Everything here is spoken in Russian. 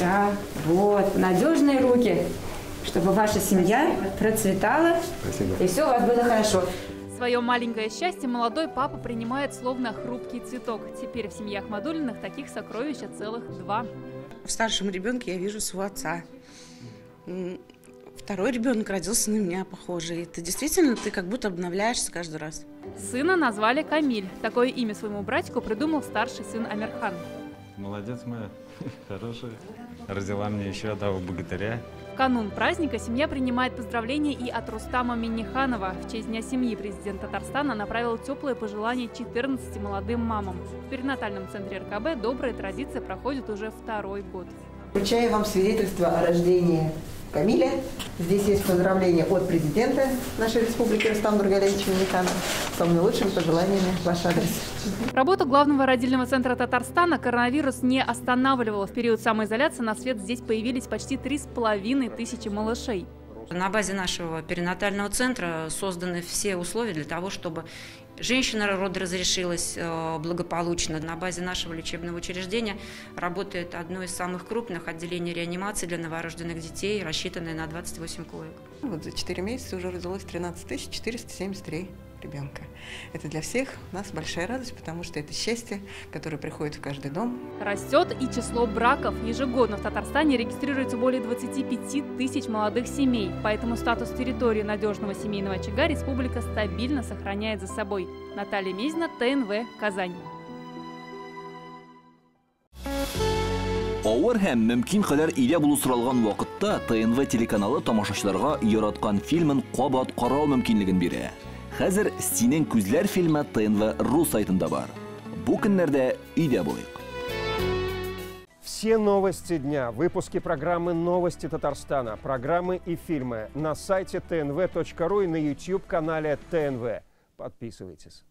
Да, вот, надежные руки, чтобы ваша семья процветала Спасибо. и все у вас было хорошо. Свое маленькое счастье молодой папа принимает словно хрупкий цветок. Теперь в семье Ахмадулиных таких сокровищ целых два. В старшем ребенке я вижу своего отца. Второй ребенок родился на меня похожий. И ты действительно, ты как будто обновляешься каждый раз. Сына назвали Камиль. Такое имя своему братику придумал старший сын Амирхан. Молодец моя, хорошая. Родила мне еще одного богатыря. В канун праздника семья принимает поздравления и от Рустама Минниханова. В честь Дня семьи президент Татарстана направил теплые пожелания 14 молодым мамам. В перинатальном центре РКБ добрая традиция проходит уже второй год. Вручаю вам свидетельство о рождении Камиля. Здесь есть поздравления от президента нашей республики Рустама Нургалевича Миниханова. С самыми лучшими пожеланиями ваш адрес. Работу главного родильного центра Татарстана коронавирус не останавливал. В период самоизоляции на свет здесь появились почти 3,5 тысячи малышей. На базе нашего перинатального центра созданы все условия для того, чтобы женщина роды разрешилась э, благополучно. На базе нашего лечебного учреждения работает одно из самых крупных отделений реанимации для новорожденных детей, рассчитанное на 28 коек. Вот за 4 месяца уже родилось 13 473 ребенка. Это для всех нас большая радость, потому что это счастье, которое приходит в каждый дом. Растет и число браков. Ежегодно в Татарстане регистрируется более 25 тысяч молодых семей. Поэтому статус территории надежного семейного очага республика стабильно сохраняет за собой. Наталья Мезина, ТНВ, Казань. Авыр һәм мөмкин кадәр илә булу соралган вакытта ТНВ телеканалы тамашачыларга яраткан фильмын кабат карау мөмкинлеген бирә. Хәзер «Синең күзләр» фильмы ТНВ ру сайтында бар. Бу көннәрдә өйдә булыйк. Все новости дня, выпуски программы «Новости Татарстана», программы и фильмы на сайте tnv.ru и на YouTube-канале ТНВ. Подписывайтесь.